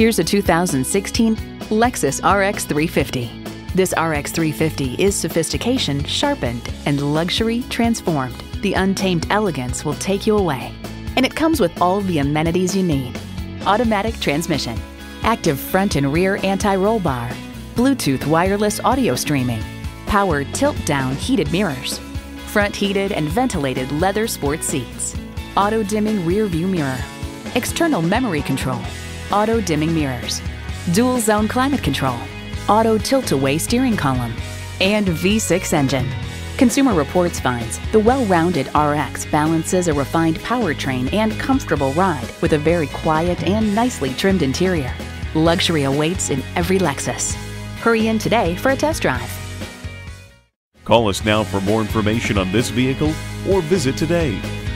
Here's a 2016 Lexus RX 350. This RX 350 is sophistication sharpened and luxury transformed. The untamed elegance will take you away. And it comes with all the amenities you need automatic transmission, active front and rear anti roll bar, Bluetooth wireless audio streaming, power tilt down heated mirrors, front heated and ventilated leather sports seats, auto dimming rear view mirror, external memory control, auto dimming mirrors, dual zone climate control, auto tilt away steering column, and V6 engine. Consumer Reports finds the well rounded RX balances a refined powertrain and comfortable ride with a very quiet and nicely trimmed interior. Luxury awaits in every Lexus. Hurry in today for a test drive. Call us now for more information on this vehicle or visit today.